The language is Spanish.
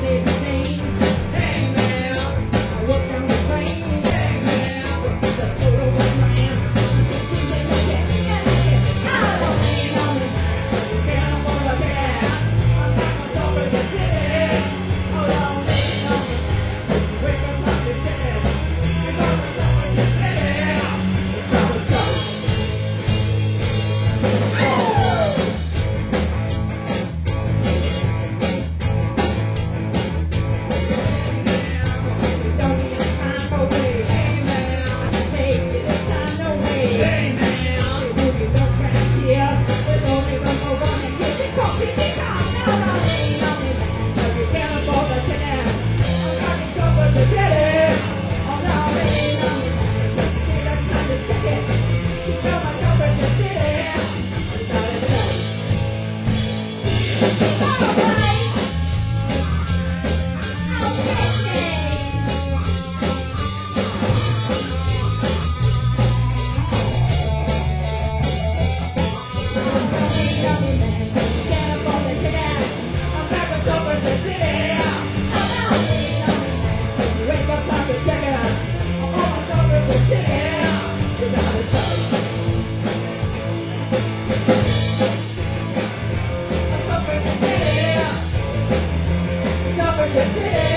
Yeah. Ha ha Yeah.